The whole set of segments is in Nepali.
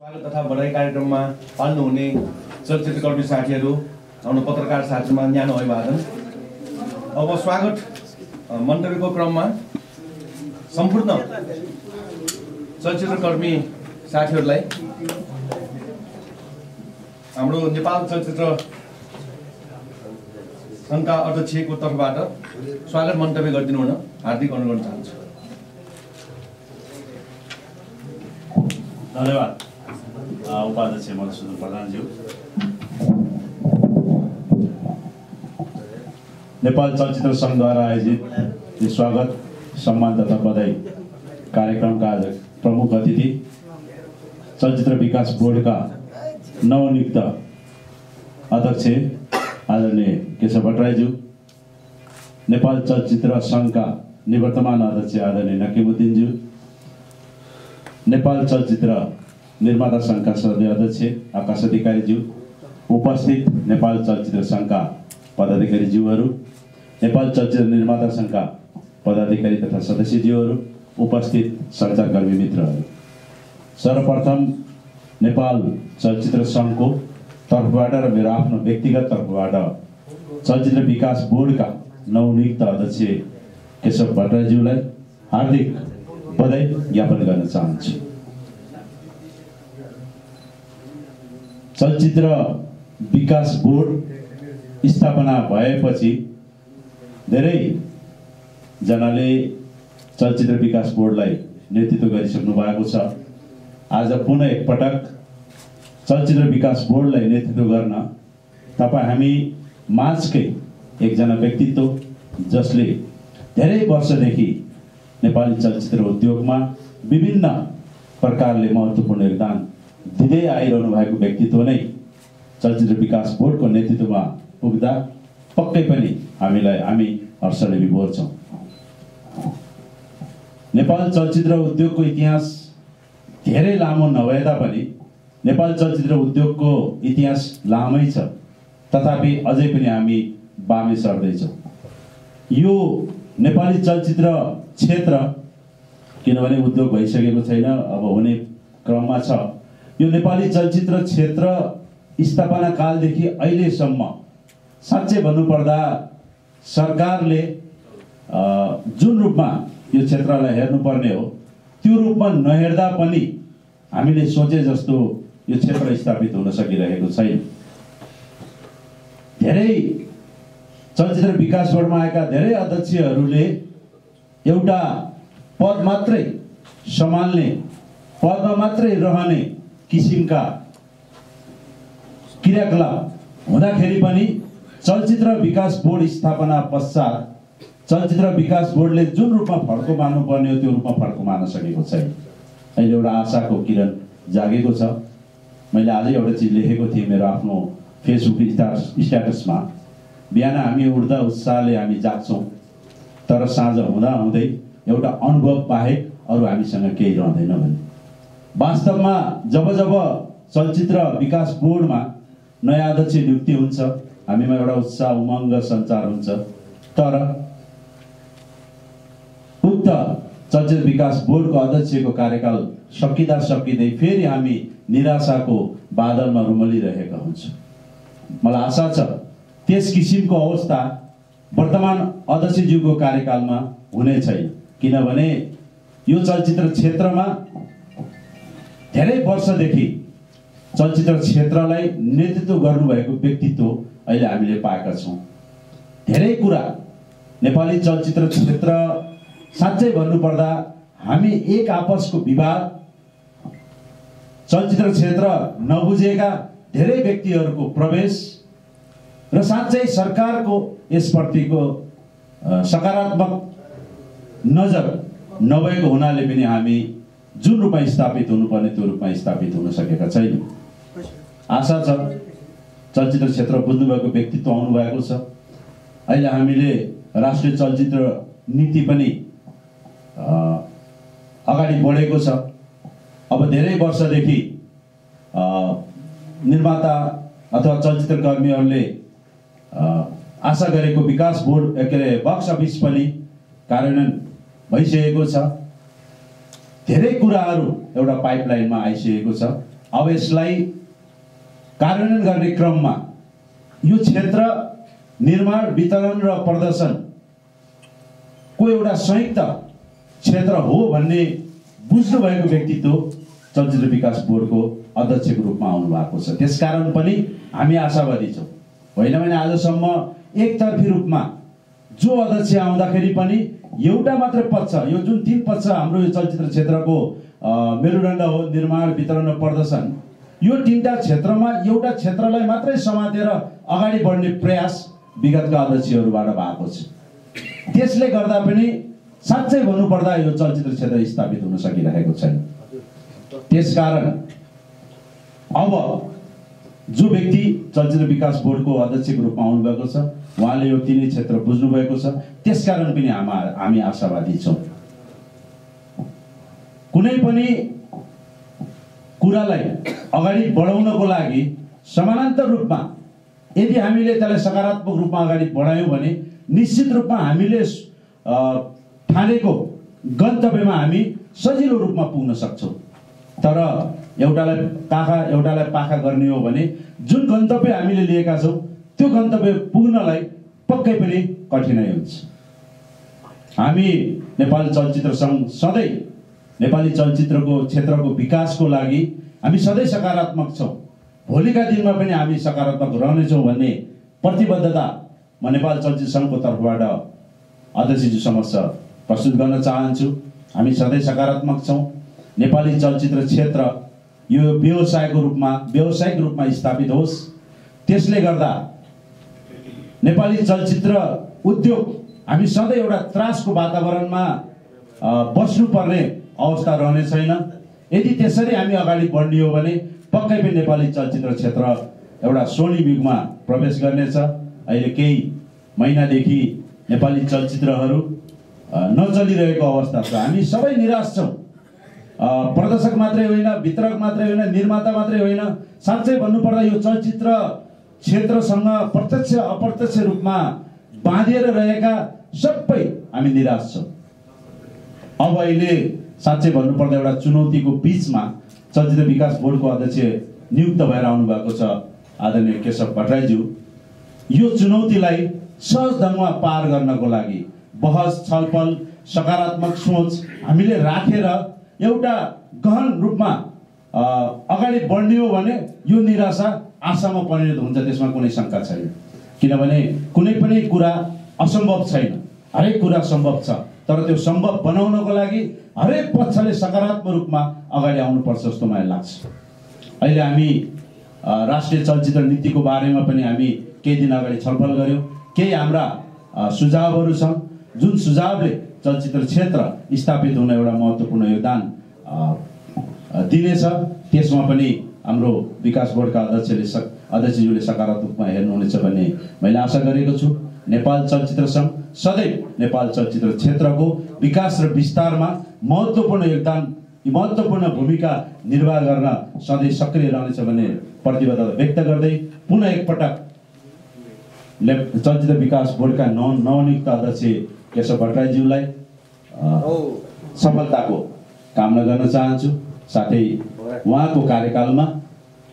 स्वागत तथा बधाई कार्यक्रममा पाल्नुहुने चलचित्रकर्मी साथीहरू हाम्रो पत्रकार साथीमा न्यानो अभिवादन। अब स्वागत मन्तव्यको क्रममा सम्पूर्ण चलचित्रकर्मी साथीहरूलाई। हाम्रो नेपाल चलचित्र सङ्घका अध्यक्षको तर्फबाट स्वागत मन्तव्य गरिदिनु हुन हार्दिक अनुरोध चाहन्छु। धन्यवाद। उपाध्यक्ष मधुसूदन प्रधानज्यू नेपाल चलचित्र सङ्घद्वारा आयोजित स्वागत सम्मान तथा बधाई कार्यक्रमका आज प्रमुख अतिथि चलचित्र विकास बोर्डका नवनियुक्त अध्यक्ष आदरणीय केशव भट्टराईज्यू नेपाल चलचित्र सङ्घका निवर्तमान अध्यक्ष आदरणीय नकिमुद्दिनज्यू नेपाल चलचित्र निर्माता सङ्घका सदस्य अध्यक्ष आकाश अधिकारीज्यू उपस्थित नेपाल चलचित्र सङ्घका पदाधिकारीज्यूहरू नेपाल चलचित्र निर्माता सङ्घका पदाधिकारी तथा सदस्यज्यूहरू उपस्थित सञ्चारकर्मी मित्रहरू। सर्वप्रथम नेपाल चलचित्र सङ्घको तर्फबाट र मेरो आफ्नो व्यक्तिगत तर्फबाट चलचित्र विकास बोर्डका नवनियुक्त अध्यक्ष केशव भट्टराईज्यूलाई हार्दिक बधाई ज्ञापन गर्न चाहन्छु। चलचित्र विकास बोर्ड स्थापना भएपछि धेरैजनाले चलचित्र विकास बोर्डलाई नेतृत्व गरिसक्नु भएको छ। आज पुनः एकपटक चलचित्र विकास बोर्डलाई नेतृत्व गर्न तपाईँ हामी माझकै एकजना व्यक्तित्व जसले धेरै वर्षदेखि नेपाली चलचित्र उद्योगमा विभिन्न प्रकारले महत्त्वपूर्ण योगदान दिँदै आइरहनु भएको व्यक्तित्व नै चलचित्र विकास बोर्डको नेतृत्वमा पुग्दा पक्कै पनि हामीलाई हामी हर्षले विभोर छौँ नेपाल चलचित्र उद्योगको इतिहास धेरै लामो नभए तापनि नेपाल चलचित्र उद्योगको इतिहास लामै छ। तथापि अझै पनि हामी बामे सर्दैछौँ। यो नेपाली चलचित्र क्षेत्र किनभने उद्योग भइसकेको छैन अब हुने क्रममा छ। यो नेपाली चलचित्र क्षेत्र स्थापना कालदेखि अहिलेसम्म। साँच्चै भन्नुपर्दा सरकारले जुन रूपमा यो क्षेत्रलाई हेर्नुपर्ने हो त्यो रूपमा नहेर्दा पनि हामीले सोचे जस्तो यो क्षेत्र स्थापित हुन सकिरहेको छैन। धेरै चलचित्र विकास बोर्डमा आएका धेरै अध्यक्षहरूले एउटा पद मात्रै सम्हाल्ने पदमा मात्रै रहने किसिमका क्रियाकलाप हुँदाखेरि पनि चलचित्र विकास बोर्ड स्थापना पश्चात चलचित्र विकास बोर्डले जुन रूपमा फड्को मार्नुपर्ने हो त्यो रूपमा फड्को मार्न सकेको छैन। अहिले एउटा आशाको किरण जागेको छ। मैले आजै एउटा चिज लेखेको थिएँ मेरो आफ्नो फेसबुक स्टाटस स्ट्याटसमा। बिहान हामी उठ्दा उत्साहले हामी जाग्छौँ तर साँझ हुँदा हुँदै एउटा अनुभव बाहेक अरू हामीसँग केही रहँदैन भने। वास्तवमा जब जब चलचित्र विकास बोर्डमा नयाँ अध्यक्ष नियुक्ति हुन्छ हामीमा एउटा उत्साह उमङ्ग सञ्चार हुन्छ। तर उक्त चलचित्र विकास बोर्डको अध्यक्षको कार्यकाल सकिँदा सकिँदै फेरि हामी निराशाको बादलमा रुमलिरहेका हुन्छौँ। मलाई आशा छ त्यस किसिमको अवस्था वर्तमान अध्यक्षज्यूको कार्यकालमा हुने छैन। किनभने यो चलचित्र क्षेत्रमा धेरै वर्षदेखि चलचित्र क्षेत्रलाई नेतृत्व गर्नुभएको व्यक्तित्व अहिले हामीले पाएका छौँ। धेरै कुरा नेपाली चलचित्र क्षेत्र साँच्चै भन्नुपर्दा हामी एक आपसको विवाद चलचित्र क्षेत्र नबुझेका धेरै व्यक्तिहरूको प्रवेश र साँच्चै सरकारको यसप्रतिको सकारात्मक नजर नभएको हुनाले पनि हामी जुन रूपमा स्थापित हुनुपर्ने त्यो रूपमा स्थापित हुन सकेका छैनौँ आशा छ चलचित्र क्षेत्र बुझ्नुभएको व्यक्तित्व आउनुभएको छ। अहिले हामीले राष्ट्रिय चलचित्र नीति पनि अगाडि बढेको छ। अब धेरै वर्षदेखि निर्माता अथवा चलचित्र कर्मीहरूले अ, आशा गरेको विकास बोर्ड के अरे बक्स अफिस पनि कार्यान्वयन भइसकेको छ। धेरै कुराहरू एउटा पाइपलाइनमा आइसकेको छ। अब यसलाई कार्यान्वयन गर्ने क्रममा यो क्षेत्र निर्माण वितरण र प्रदर्शनको एउटा संयुक्त क्षेत्र हो भन्ने बुझ्नुभएको व्यक्तित्व चलचित्र विकास बोर्डको अध्यक्षको रूपमा आउनु भएको छ। त्यसकारण पनि हामी आशावादी छौँ। होइन भने आजसम्म एकतर्फी रूपमा जो अध्यक्ष आउँदाखेरि पनि एउटा मात्रै छ यो जुन तिन छ हाम्रो यो चलचित्र क्षेत्रको मेरुदण्ड हो निर्माण वितरण र प्रदर्शन यो तिनवटा क्षेत्रमा एउटा क्षेत्रलाई मात्रै समातेर अगाडि बढ्ने प्रयास विगतका अध्यक्षहरूबाट भएको छ। त्यसले गर्दा पनि साँच्चै भन्नुपर्दा यो चलचित्र क्षेत्र स्थापित हुन सकिरहेको छैन। त्यसकारण अब जो व्यक्ति चलचित्र विकास बोर्डको अध्यक्षको रूपमा आउनुभएको छ उहाँले यो तिनै क्षेत्र बुझ्नुभएको छ। त्यसकारण पनि हामा हामी आशावादी छौँ। कुनै पनि कुरालाई अगाडि बढाउनको लागि समानान्तर रूपमा यदि हामीले त्यसलाई सकारात्मक रूपमा अगाडि बढायौँ भने निश्चित रूपमा हामीले ठानेको गन्तव्यमा हामी सजिलो रूपमा पुग्न सक्छौँ। तर एउटालाई पाखा एउटालाई पाखा गर्ने हो भने जुन गन्तव्य हामीले लिएका छौँ त्यो गन्तव्य पुग्नलाई पक्कै पनि कठिनाइ हुन्छ। हामी नेपाली चलचित्र सङ्घ सधैँ नेपाली चलचित्रको क्षेत्रको विकासको लागि हामी सधैँ सकारात्मक छौँ। भोलिका दिनमा पनि हामी सकारात्मक रहनेछौँ भन्ने प्रतिबद्धता म नेपाल चलचित्र सङ्घको तर्फबाट अध्यक्षज्यू समक्ष प्रस्तुत गर्न चाहन्छु। हामी सधैँ सकारात्मक छौँ। नेपाली चलचित्र क्षेत्र यो व्यवसायको रूपमा व्यावसायिक रूपमा स्थापित होस्। त्यसले गर्दा नेपाली चलचित्र उद्योग हामी सधैँ एउटा त्रासको वातावरणमा बस्नुपर्ने अवस्था रहने छैन। यदि त्यसरी हामी अगाडि बढ्ने हो भने पक्कै पनि नेपाली चलचित्र क्षेत्र एउटा स्वर्णिम युगमा प्रवेश गर्नेछ। अहिले केही महिनादेखि नेपाली चलचित्रहरू नचलिरहेको अवस्था छ। हामी सबै निराश छौँ। प्रदर्शक मात्रै होइन वितरक मात्रै होइन निर्माता मात्रै होइन। साँच्चै भन्नुपर्दा यो चलचित्र क्षेत्रसँग प्रत्यक्ष अप्रत्यक्ष रूपमा बाँधिएर रहेका सबै हामी निराश छौँ। अब अहिले साँच्चै भन्नुपर्दा एउटा चुनौतीको बिचमा चलचित्र विकास बोर्डको अध्यक्ष नियुक्त भएर आउनुभएको छ आदरणीय केशव भट्टराईज्यू। यो चुनौतीलाई सहज ढङ्गमा पार गर्नको लागि बहस छलफल सकारात्मक सोच हामीले राखेर एउटा गहन रूपमा अगाडि बढ्ने हो भने यो निराशा आशामा परिणत हुन्छ त्यसमा कुनै शङ्का छैन। किनभने कुनै पनि कुरा असम्भव छैन। हरेक कुरा सम्भव छ तर त्यो सम्भव बनाउनको लागि हरेक पक्षले सकारात्मक रूपमा अगाडि आउनुपर्छ जस्तो मलाई लाग्छ। अहिले हामी राष्ट्रिय चलचित्र नीतिको बारेमा पनि हामी केही दिन अगाडि छलफल गऱ्यौँ। केही हाम्रा सुझावहरू छन्। जुन सुझावले चलचित्र क्षेत्र स्थापित हुन एउटा महत्त्वपूर्ण योगदान दिनेछ त्यसमा पनि हाम्रो विकास बोर्डका अध्यक्षले सक अध्यक्षज्यूले सकारात्मकमा हेर्नुहुनेछ भन्ने मैले आशा गरेको छु। नेपाल चलचित्र सङ्घ सधैँ नेपाल चलचित्र क्षेत्रको विकास र विस्तारमा महत्त्वपूर्ण योगदान महत्त्वपूर्ण भूमिका निर्वाह गर्न सधैँ सक्रिय रहनेछ भन्ने प्रतिबद्धता व्यक्त गर्दै पुनः एकपटक ले- चलचित्र विकास बोर्डका नव नवनियुक्त अध्यक्ष केशव भट्टराईज्यूलाई सफलताको कामना गर्न चाहन्छु। साथै उहाँको कार्यकालमा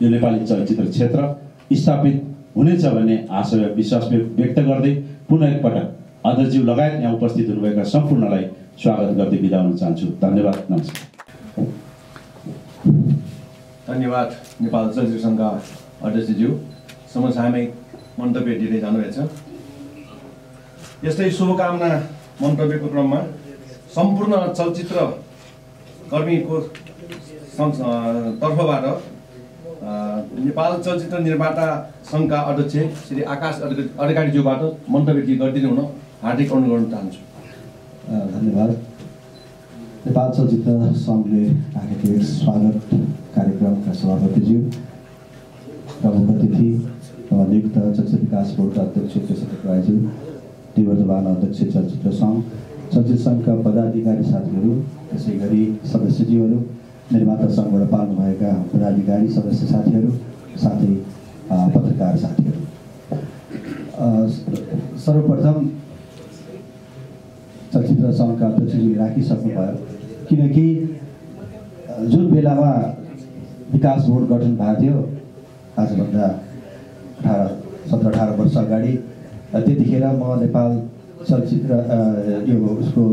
यो नेपाली चलचित्र क्षेत्र स्थापित हुनेछ भन्ने आशा विश्वास व्य- व्यक्त गर्दै पुनः एकपटक अध्यक्षज्यू लगायत यहाँ उपस्थित हुनुभएका सम्पूर्णलाई स्वागत गर्दै बिदा हुन चाहन्छु। धन्यवाद। नमस्कार। धन्यवाद नेपाल चलचित्र सङ्घका अध्यक्षज्यू। समसामयिक मन्तव्य दिँदै जानुभएछ। यस्तै शुभकामना मन्तव्यको क्रममा सम्पूर्ण चलचित्र कर्मीको तर्फबाट नेपाल चलचित्र निर्माता सङ्घका अध्यक्ष श्री आकाश अधि- अधिकारीज्यूबाट मन्तव्य दि- गरिदिनु हुन हार्दिक अनुरोध गर्न चाहन्छु। धन्यवाद। नेपाल चलचित्र सङ्घले राखेको यस स्वागत कार्यक्रमका सभापतिज्यू प्रमुख अतिथि नियुक्त चलचित्र विकास बोर्डका अध्यक्ष केशव राईज्यू निवर्तमान अध्यक्ष चलचित्र सङ्घ चलचित्र सङ्घका पदाधिकारी साथीहरू त्यसै गरी सदस्यज्यूहरू निर्माता सङ्घबाट पाल्नुभएका पदाधिकारी सदस्य साथीहरू साथै पत्रकार साथीहरू। सर्वप्रथम चलचित्र सङ्घका अध्यक्षजीले राखिसक्नुभयो किनकि जुन बेलामा विकास बोर्ड गठन भएको थियो आजभन्दा अठार सत्र अठार वर्ष अगाडि त्यतिखेर म नेपाल चलचित्र यो उसको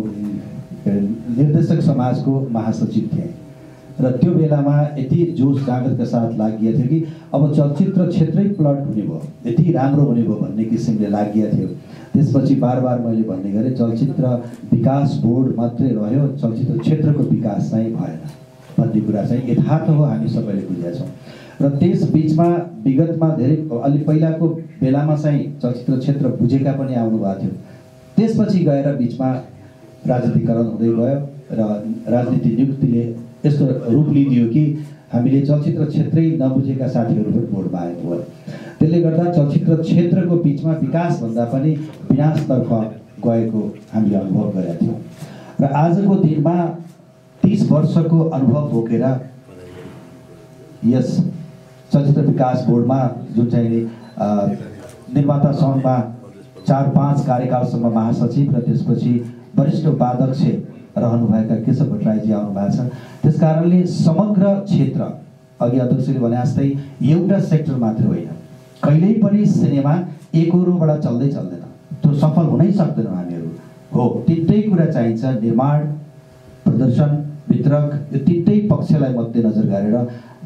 निर्देशक समाजको महासचिव थिएँ। र त्यो बेलामा यति जोस जागरका साथ लागि थियो कि अब चलचित्र क्षेत्रै प्लट हुने भयो। यति राम्रो हुने भयो भन्ने किसिमले लागि थियो। त्यसपछि बार बार मैले भन्ने गरेँ चलचित्र विकास बोर्ड मात्रै रह्यो चलचित्र क्षेत्रको विकास चाहिँ भएन। भन्ने कुरा चाहिँ यथार्थ हो हामी सबैले बुझेका छौँ। र त्यस बिचमा विगतमा धेरै अलिक पहिलाको बेलामा चाहिँ चलचित्र क्षेत्र बुझेका पनि आउनुभएको थियो। त्यसपछि गएर बिचमा राजनीतिकरण हुँदै गयो र राजनीति नियुक्तिले यस्तो रूप लिइदियो कि हामीले चलचित्र क्षेत्रै नबुझेका साथीहरू पनि भोटमा आएको भयो त्यसले गर्दा चलचित्र क्षेत्रको बिचमा विकासभन्दा पनि विनाशतर्फ गएको हामीले अनुभव गरेका थियौँ। र आजको दिनमा तिस वर्षको अनुभव बोकेर यस चलचित्र विकास बोर्डमा जुन चाहिँ निर्माता सङ्घमा चार पाँच कार्यकालसम्म महासचिव र त्यसपछि वरिष्ठ उपाध्यक्ष रहनुभएका केशव भट्टराईजी आउनु भएको छ। त्यस कारणले समग्र क्षेत्र अघि अध्यक्षले भने जस्तै एउटा सेक्टर मात्र होइन। कहिल्यै पनि सिनेमा एकहोरोबाट चल्दै चल्दैन। त्यो सफल हुनै सक्दैनौँ हामीहरू। हो तिनटै कुरा चाहिन्छ निर्माण प्रदर्शन वितरक यो तिनटै पक्षलाई मध्यनजर गरेर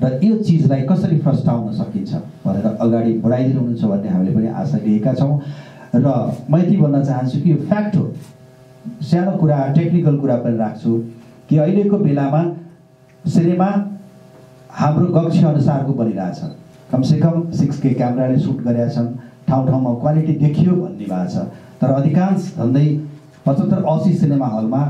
र यो चिजलाई कसरी फस्टाउन सकिन्छ भनेर अगाडि बढाइदिनु हुनुहुन्छ भन्ने हामीले पनि आशा लिएका छौँ। र म यति भन्न चाहन्छु कि यो फ्याक्ट हो। सानो कुरा टेक्निकल कुरा पनि राख्छु कि अहिलेको बेलामा सिनेमा हाम्रो कक्ष अनुसारको बनिरहेछ। कमसेकम सिक्स के क्यामेराले सुट गरेका छन् ठाउँ ठाउँमा क्वालिटी देखियो भन्ने भएको छ। तर अधिकांश झन्डै पचहत्तर असी सिनेमा हलमा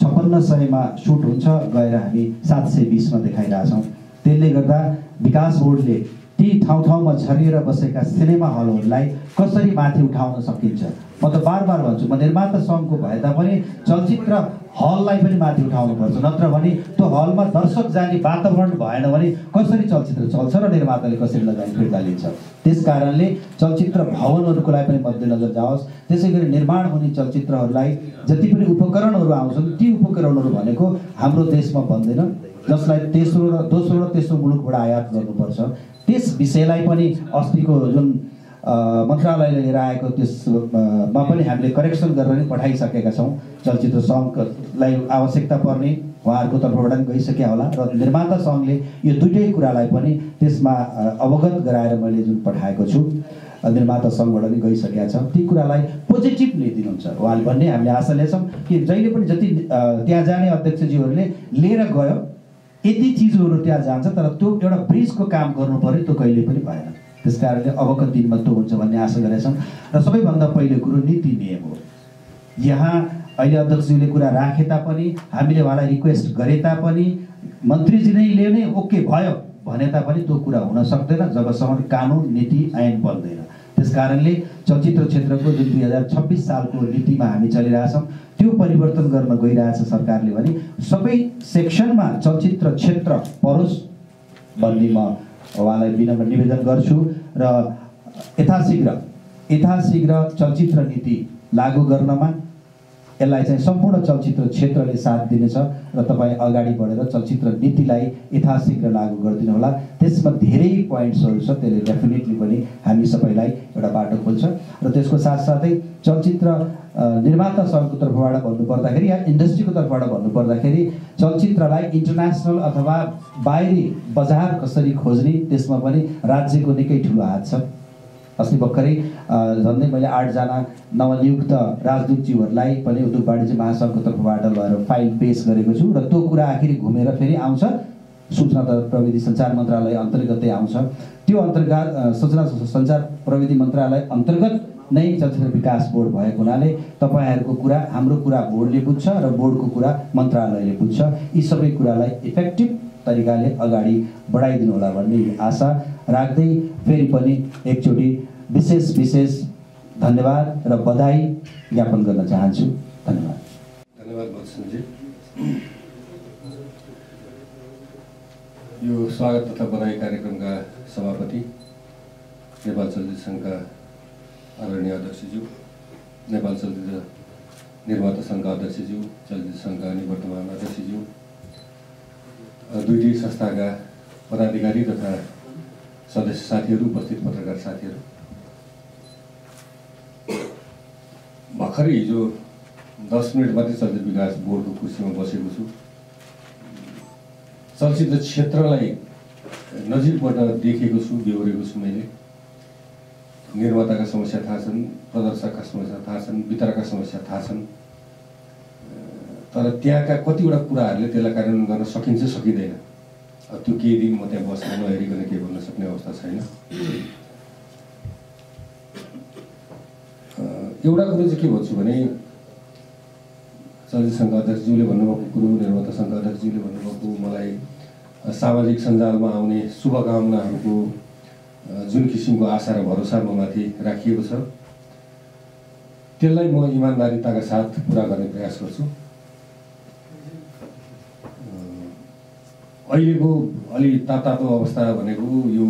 छप्पन्न सयमा सुट हुन्छ गएर हामी सात सय बिसमा देखाइरहेछौँ। त्यसले गर्दा विकास बोर्डले ती ठाउँ ठाउँमा छरिएर बसेका सिनेमा हलहरूलाई कसरी माथि उठाउन सकिन्छ? म त बार बार भन्छु म निर्माता सङ्घको भए तापनि चलचित्र हललाई पनि माथि उठाउनुपर्छ नत्र भने त्यो हलमा दर्शक जाने वातावरण भएन भने कसरी चलचित्र चल्छ र निर्माताले कसरी लगानी फिर्ता लिन्छ त्यस कारणले चलचित्र भवनहरूको लागि पनि मध्यनजर जाओस्। त्यसै गरी निर्माण हुने चलचित्रहरूलाई जति पनि उपकरणहरू आउँछन् ती उपकरणहरू भनेको हाम्रो देशमा बन्दैन। जसलाई तेस्रो र दोस्रो र तेस्रो मुलुकबाट आयात गर्नुपर्छ। त्यस विषयलाई पनि अस्तिको जुन मन्त्रालयले लिएर आएको त्यसमा पनि हामीले करेक्सन गरेर नै पठाइसकेका छौँ। चलचित्र सङ्घलाई आवश्यकता पर्ने उहाँहरूको तर्फबाट पनि गइसक्यो होला र निर्माता सङ्घले यो दुइटै कुरालाई पनि त्यसमा अवगत गराएर मैले जुन पठाएको छु निर्माता सङ्घबाट पनि गइसकेका छ। ती कुरालाई पोजिटिभ लिइदिनुहुन्छ उहाँले भन्ने हामीले आशा लिएछौँ कि जहिले पनि जति त्यहाँ जाने अध्यक्षज्यूहरूले लिएर गयो यति चिजहरू त्यहाँ जान्छ तर त्यो एउटा ब्रिजको काम गर्नु पऱ्यो त्यो कहिले पनि भएन। त्यस कारणले अबको दिनमा त्यो हुन्छ भन्ने आशा गरेछौँ र सबैभन्दा पहिलो कुरो नीति नियम हो। यहाँ अहिले अध्यक्षज्यूले कुरा राखे तापनि हामीले उहाँलाई रिक्वेस्ट गरे तापनि मन्त्रीजी नैले नै ओके भयो भने तापनि त्यो कुरा हुन सक्दैन। जबसम्म कानुन नीति ऐन बन्दैन त्यस कारणले चलचित्र क्षेत्रको जुन दुई हजार छब्बिस सालको नीतिमा हामी चलिरहेछौँ त्यो परिवर्तन गर्न गइरहेछ सरकारले भने सबै सेक्सनमा चलचित्र क्षेत्र परोस् भन्ने म उहाँलाई विनम्र निवेदन गर्छु र यथाशीघ्र यथाशीघ्र चलचित्र नीति लागू गर्नमा यसलाई चाहिँ सम्पूर्ण चलचित्र क्षेत्रले साथ दिनेछ र तपाईँ अगाडि बढेर चलचित्र नीतिलाई यथाशीघ्र लागू गरिदिनु होला। त्यसमा धेरै पोइन्ट्सहरू छ त्यसले डेफिनेटली पनि हामी सबैलाई एउटा बाटो खोल्छ। र त्यसको साथसाथै चलचित्र निर्माता सङ्घको तर्फबाट भन्नुपर्दाखेरि या इन्डस्ट्रीको तर्फबाट भन्नुपर्दाखेरि चलचित्रलाई इन्टरनेसनल अथवा बाहिरी बजार कसरी खोज्ने त्यसमा पनि राज्यको निकै ठुलो हात छ। अस्ति भर्खरै झन्डै मैले आठजना नवनियुक्त राजदूतज्यूहरूलाई पनि उद्योग वाणिज्य महासङ्घको तर्फबाट लगेर फाइल पेस गरेको छु र त्यो कुरा आखिरी घुमेर फेरि आउँछ। सूचना तथा प्रविधि सञ्चार मन्त्रालय अन्तर्गतै आउँछ। त्यो अन्तर्गत सूचना सञ्चार प्रविधि मन्त्रालय अन्तर्गत नै चलचित्र विकास बोर्ड भएको हुनाले तपाईँहरूको कुरा हाम्रो कुरा बोर्डले बुझ्छ र बोर्डको कुरा मन्त्रालयले बुझ्छ। यी सबै कुरालाई इफेक्टिभ तरिकाले अगाडि बढाइदिनु होला भन्ने आशा राख्दै फेरि पनि एकचोटि विशेष विशेष धन्यवाद र बधाई ज्ञापन गर्न चाहन्छु। धन्यवाद। धन्यवाद यो स्वागत तथा बधाई कार्यक्रमका सभापति नेपाल चलचित्र सङ्घका आदरणीय अध्यक्षज्यू नेपाल चलचित्र निर्माता सङ्घका अध्यक्षज्यू चलचित्र सङ्घका निवर्तमान अध्यक्षज्यू अ, दुईटै संस्थाका पदाधिकारी तथा सदस्य साथीहरू उपस्थित पत्रकार साथीहरू भर्खरै हिजो दस मिनट मात्रै चलचित्र विकास बोर्डको कुर्सीमा बसेको छु चलचित्र क्षेत्रलाई नजिकबाट देखेको छु बेहोरेको छु मैले निर्माताका समस्या थाहा छन् प्रदर्शकका समस्या थाहा छन् वितरकका समस्या थाहा छन् तर त्यहाँका कतिवटा कुराहरूले त्यसलाई कार्यान्वयन गर्न सकिन्छ सकिँदैन। त्यो केही दिन म त्यहाँ बसेर नहेरिकन केही भन्न सक्ने अवस्था छैन। एउटा कुरो चाहिँ के भन्छु भने चलचित्र सङ्घ अध्यक्षज्यूले भन्नुभएको कुरो निर्माता सङ्घ अध्यक्षज्यूले भन्नुभएको मलाई सामाजिक सञ्जालमा आउने शुभकामनाहरूको जुन किसिमको आशा र भरोसा म माथि राखिएको छ त्यसलाई म इमान्दारिताका साथ पुरा गर्ने प्रयास गर्छु। अहिलेको अलि तातो अवस्था भनेको यो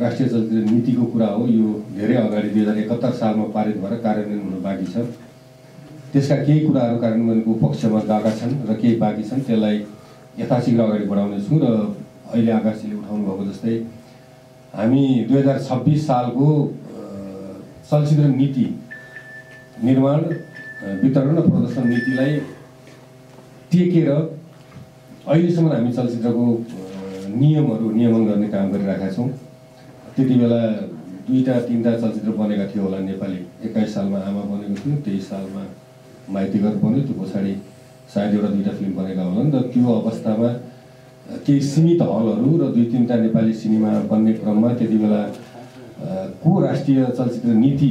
राष्ट्रिय चलचित्र नीतिको कुरा हो। यो धेरै अगाडि दुई हजार एकहत्तर सालमा पारित भएर कार्यान्वयन हुनु बाँकी छ। त्यसका केही कुराहरू कार्यान्वयनको पक्षमा गएका छन् र केही बाँकी छन्। त्यसलाई यथाशीघ्र अगाडि बढाउनेछु र अहिले आकाशजीले उठाउनु भएको जस्तै हामी दुई हजार छब्बिस सालको चलचित्र नीति निर्माण वितरण र प्रदर्शन नीतिलाई टेकेर अहिलेसम्म हामी चलचित्रको नियमहरू नियमन गर्ने काम गरिरहेका छौँ। त्यति बेला दुईवटा तिनवटा चलचित्र बनेका थियो होला नेपाली। एक्काइस सालमा आमा बनेको थियो तेइस सालमा माइतीघर बन्यो त्यो पछाडि सायद एउटा दुईवटा फिल्म बनेका होला नि त त्यो अवस्थामा केही सीमित हलहरू र दुई तिनवटा नेपाली सिनेमा बन्ने क्रममा त्यति बेला को राष्ट्रिय चलचित्र नीति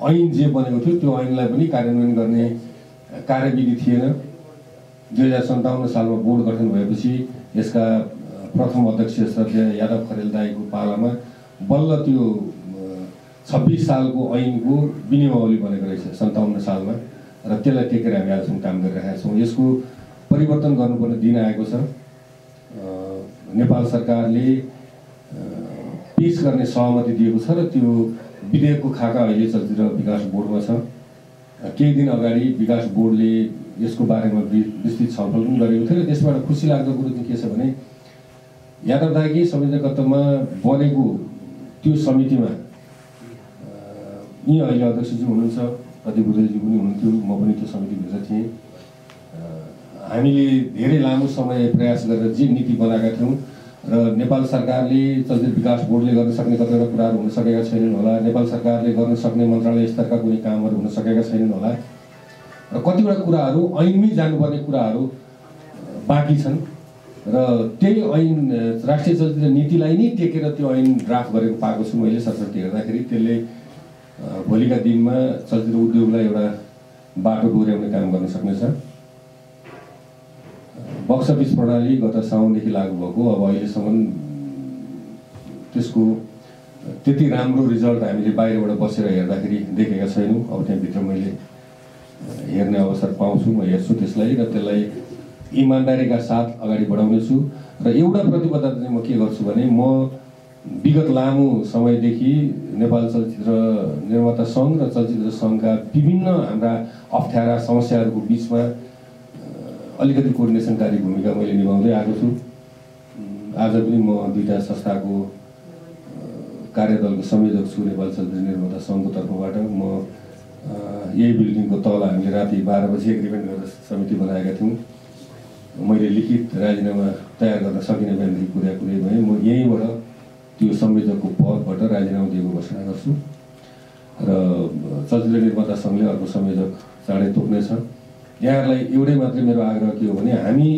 ऐन जे बनेको थियो त्यो ऐनलाई पनि कार्यान्वयन गर्ने कार्यविधि थिएन। दुई हजार सन्ताउन्न सालमा बोर्ड गठन भएपछि यसका प्रथम अध्यक्ष श्रद्धेय यादव खरेल दाईको पालामा बल्ल त्यो छब्बिस सालको ऐनको विनियमावली बनेको रहेछ सन्ताउन्न सालमा र त्यसलाई टेकेर हामी आजसम्म काम गरिरहेका छौँ। यसको परिवर्तन गर्नुपर्ने दिन आएको छ। नेपाल सरकारले पेस गर्ने सहमति दिएको छ र त्यो विधेयकको खाका अहिले चलचित्र विकास बोर्डमा छ। केही दिन अगाडि विकास बोर्डले यसको बारेमा विस्तृत छलफल पनि गरेको थियो र त्यसबाट खुसी लाग्दो कुरो चाहिँ के छ भने यादव दागी संयोजकत्वमा बनेको त्यो समितिमा यहीँ अहिले अध्यक्षज्यू हुनुहुन्छ प्रदीप बुद्धज्यू पनि हुनुहुन्थ्यो म पनि त्यो समितिभित्र थिएँ। हामीले धेरै लामो समय प्रयास गरेर जे नीति बनाएका थियौँ र नेपाल सरकारले चलचित्र विकास बोर्डले गर्न सक्ने कतिवटा कुराहरू हुन सकेका छैनन् होला। नेपाल सरकारले गर्न सक्ने मन्त्रालय स्तरका कुनै कामहरू हुन सकेका छैनन् होला। र कतिवटा कुराहरू ऐनमै जानुपर्ने कुराहरू बाँकी छन्। र त्यही ऐन राष्ट्रिय चलचित्र नीतिलाई नै टेकेर त्यो ऐन ड्राफ्ट गरेको पाएको छु मैले सरस्वती हेर्दाखेरि। त्यसले भोलिका दिनमा चलचित्र उद्योगलाई एउटा बाटो डोर्याउने काम गर्न सक्नेछ। बक्स अफिस प्रणाली गत साउनदेखि लागू भएको। अब अहिलेसम्म त्यसको त्यति राम्रो रिजल्ट हामीले बाहिरबाट बसेर हेर्दाखेरि देखेका छैनौँ। अब त्यहाँभित्र मैले हेर्ने अवसर पाउँछु म हेर्छु त्यसलाई र त्यसलाई इमान्दारीका साथ अगाडि बढाउनेछु। र एउटा प्रतिबद्धता चाहिँ म के गर्छु भने म विगत लामो समयदेखि नेपाल चलचित्र निर्माता सङ्घ र चलचित्र सङ्घका विभिन्न हाम्रा अप्ठ्यारा समस्याहरूको बिचमा अलिकति कोर्डिनेसनकारी भूमिका मैले निभाउँदै आएको छु। आज पनि म दुईवटा संस्थाको कार्यदलको संयोजक छु नेपाल चलचित्र निर्माता सङ्घको तर्फबाट। म यही बिल्डिङको तल हामीले राति बाह्र बजी एग्रिमेन्ट गरेर समिति बनाएका थियौँ। मैले लिखित राजीनामा तयार गर्न सकिने बिहानदेखि कुरा कुरै भएँ म यहीँबाट त्यो संयोजकको पदबाट राजीनामा दिएको घोषणा गर्छु। र चलचित्र निर्माता सङ्घले अर्को संयोजक चाँडै तोक्नेछ। यहाँहरूलाई एउटै मात्रै मेरो आग्रह के हो भने हामी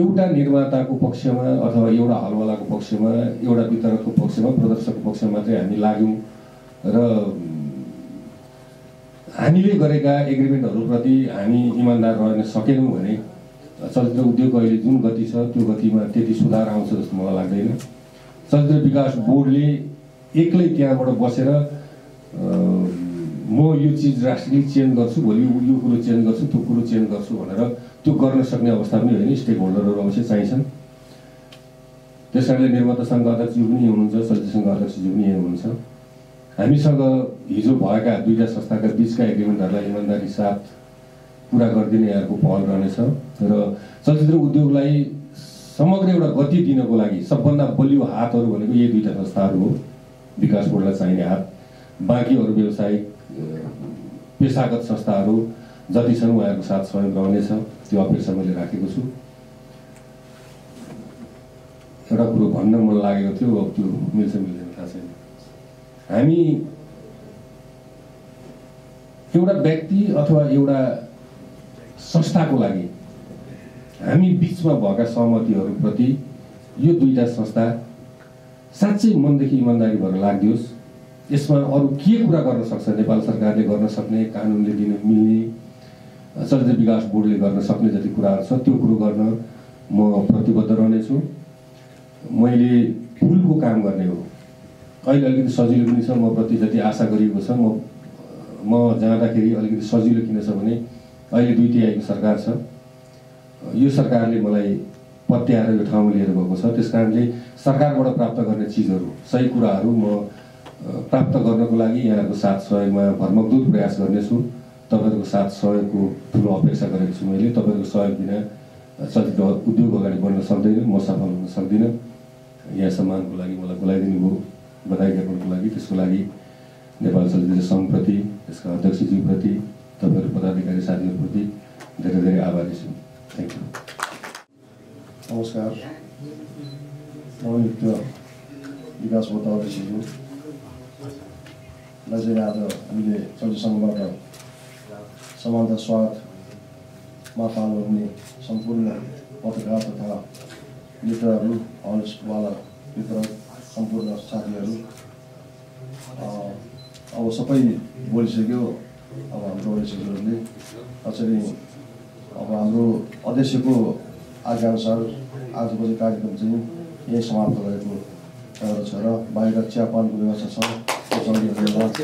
एउटा निर्माताको पक्षमा अथवा एउटा हलवालाको पक्षमा एउटा वितरकको पक्षमा प्रदर्शकको पक्षमा मात्रै हामी लाग्यौँ र हामीले गरेका एग्रिमेन्टहरूप्रति हामी इमान्दार रहन सकेनौँ भने चलचित्र उद्योगको अहिले जुन गति छ त्यो गतिमा त्यति सुधार आउँछ जस्तो मलाई लाग्दैन। चलचित्र विकास बोर्डले एक्लै त्यहाँबाट बसेर म यो चिज राष्ट्रिय चेन्ज गर्छु भोलि यो कुरो चेन्ज गर्छु त्यो कुरो चेन्ज गर्छु भनेर त्यो गर्न सक्ने अवस्था पनि होइन स्टेक होल्डरहरू अवश्य चाहिन्छन्। त्यस कारणले निर्माता सङ्घ अध्यक्षज्यू पनि हुनुहुन्छ चलचित्र सङ्घ अध्यक्षज्यू पनि यही हुनुहुन्छ। हामीसँग हिजो भएका दुईवटा संस्थाका बिचका एग्रिमेन्टहरूलाई इमान्दारी साथ पुरा गरिदिने यहाँको पहल रहनेछ र चलचित्र उद्योगलाई समग्र एउटा गति दिनको लागि सबभन्दा बलियो हातहरू भनेको यही दुईवटा संस्थाहरू हो। विकास बोर्डलाई चाहिने हात बाँकी अरू व्यवसायिक पेसागत संस्थाहरू जति छन् उहाँहरूको साथ सहयोग रहनेछ त्यो अपेक्षा मैले राखेको छु एउटा कुरो भन्न मन लागेको थियो अब त्यो मिल्छ मिल्दैन थाहा छैन हामी एउटा व्यक्ति अथवा एउटा संस्थाको लागि हामी बिचमा भएका सहमतिहरूप्रति यो दुईवटा संस्था साँच्चै मनदेखि इमान्दारी भएर लागिदियोस् यसमा अरू के कुरा गर्न सक्छ? नेपाल सरकारले गर्न सक्ने कानुनले दिन मिल्ने चलचित्र विकास बोर्डले गर्न सक्ने जति कुराहरू छ त्यो कुरो गर्न म प्रतिबद्ध रहनेछु। मैले फुलको काम गर्ने हो। अहिले अलिकति सजिलो पनि छ म प्रति जति आशा गरिएको छ म म जाँदाखेरि अलिकति सजिलो किन छ भने अहिले दुई तिहाईको सरकार छ। यो सरकारले मलाई पत्याएर यो ठाउँमा लिएर गएको छ। त्यस कारणले सरकारबाट प्राप्त गर्ने चिजहरू सही कुराहरू म प्राप्त गर्नको लागि यहाँहरूको साथ सहयोगमा भर्मकदूत प्रयास गर्नेछु। तपाईँहरूको साथ सहयोगको ठुलो अपेक्षा गरेको छु मैले। तपाईँहरूको सहयोग बिना चलचित्र उद्योग अगाडि बढ्न सक्दैन म सफल हुन सक्दिनँ। यहाँ सम्मानको लागि मलाई बोलाइदिनु भयो बधाई ज्ञापनको लागि। त्यसको लागि नेपाल चलचित्र सङ्घप्रति त्यसका अध्यक्षज्यूप्रति तपाईँहरू पदाधिकारी साथीहरूप्रति धेरै धेरै आभारी छु। थ्याङ्क यू नमस्कार। विकास बोर्ड अध्यक्षज्यू चाहिँ आज हामीले सङ्घबाट समानता स्वागतमा पाल्नुहुने सम्पूर्ण पत्रकार तथा मित्रहरू हलवाला मित्र सम्पूर्ण साथीहरू अब सबै बोलिसक्यो अब हाम्रो अध्यक्षज्यूहरूले कसरी? अब हाम्रो अध्यक्षको आज्ञाअनुसार आजको चाहिँ कार्यक्रम चाहिँ यही समाप्त भएको छ र बाहिर चियापानको व्यवस्था छ। おかげでございます。